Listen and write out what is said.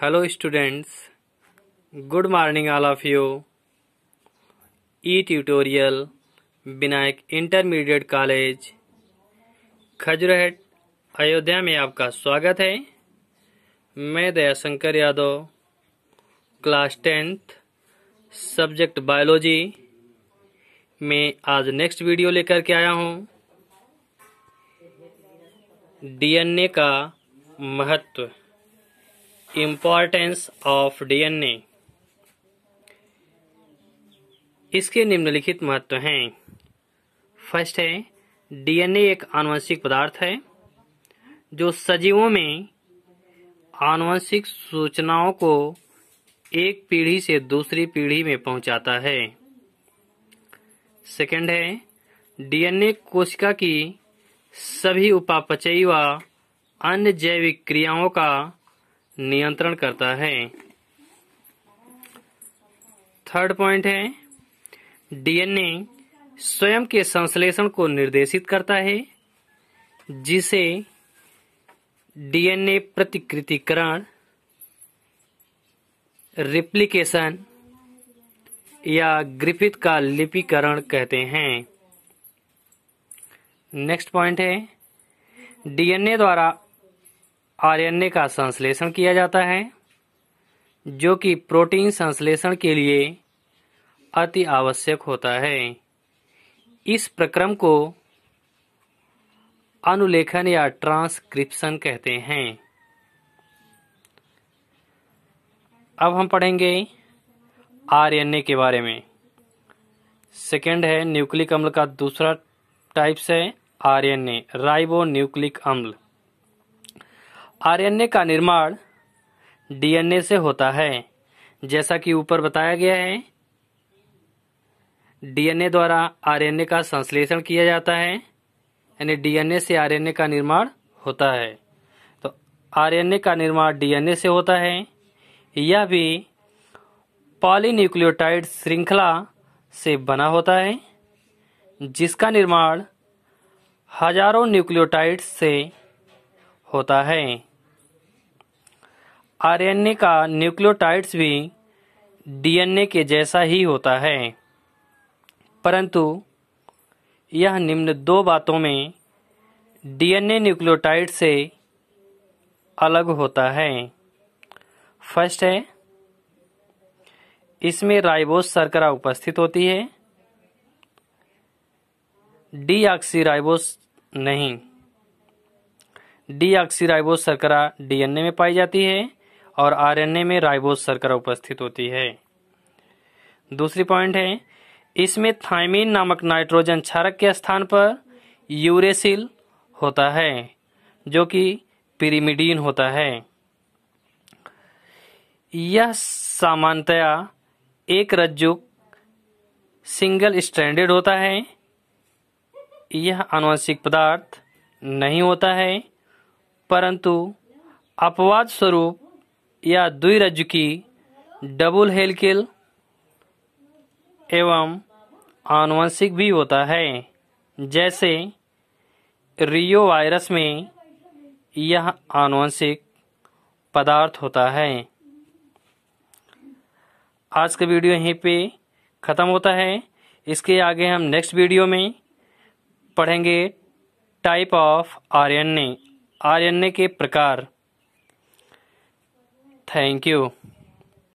Hello students, good morning all of you. E-tutorial Vinayak intermediate college Khajurahat Ayodhya में आपका स्वागत है। मैं Dayashankar Yadav class tenth subject biology में आज नेक्स्ट वीडियो लेकर के आया हूँ। डीएनए का महत्व। इम्पॉर्टेंस ऑफ़ डीएनए इसके निम्नलिखित महत्व हैं। फ़र्स्ट है डीएनए एक आनुवंशिक पदार्थ है, जो सजीवों में आनुवंशिक सूचनाओं को एक पीढ़ी से दूसरी पीढ़ी में पहुंचाता है। सेकंड है डीएनए कोशिका की सभी उपापचयी व अन्य जैविक क्रियाओं का नियंत्रण करता है। थर्ड पॉइंट है डीएनए स्वयं के संश्लेषण को निर्देशित करता है, जिसे डीएनए प्रतिकृतिकरण रिप्लिकेशन या ग्रिफिथ का लिपिकरण कहते हैं। नेक्स्ट पॉइंट है डीएनए द्वारा आरएनए का संश्लेषण किया जाता है, जो कि प्रोटीन संश्लेषण के लिए अति आवश्यक होता है। इस प्रक्रम को अनुलेखन या ट्रांसक्रिप्शन कहते हैं। अब हम पढ़ेंगे आरएनए के बारे में। सेकेंड है, न्यूक्लिक अम्ल का दूसरा टाइप्स है आरएनए राइबो न्यूक्लिक अम्ल। आरएनए का निर्माण डीएनए से होता है। जैसा कि ऊपर बताया गया है, डीएनए द्वारा आरएनए का संश्लेषण किया जाता है, यानी डीएनए से आरएनए का निर्माण होता है। तो आरएनए का निर्माण डीएनए से होता है। यह भी पॉलीन्यूक्लियोटाइड श्रृंखला से बना होता है, जिसका निर्माण हज़ारों न्यूक्लियोटाइड से होता है। आरएनए का न्यूक्लियोटाइड्स भी डीएनए के जैसा ही होता है। परंतु यह निम्न दो बातों में डीएनए न्यूक्लियोटाइड से अलग होता है। फ़र्स्ट है, इसमें राइबोस शर्करा उपस्थित होती है। डीऑक्सीराइबोस नहीं। डीऑक्सीराइबोस शर्करा डीएनए में पाई जाती है। और आरएनए में राइबोस शर्करा उपस्थित होती है। दूसरी पॉइंट है, इसमें थाइमिन नामक नाइट्रोजन क्षारक के स्थान पर यूरेसिल होता है, जो कि पिरिमिडीन होता है। यह सामान्यतया एक रज्जुक सिंगल स्ट्रैंडेड होता है। यह आनुवंशिक पदार्थ नहीं होता है, परंतु अपवाद स्वरूप या द्विरज्जु की डबल हेलकिल एवं आनुवंशिक भी होता है। जैसे रियो वायरस में यह आनुवंशिक पदार्थ होता है। आज का वीडियो यहीं पे ख़त्म होता है। इसके आगे हम नेक्स्ट वीडियो में पढ़ेंगे टाइप ऑफ़ आरएनए आरएनए के प्रकार। Thank you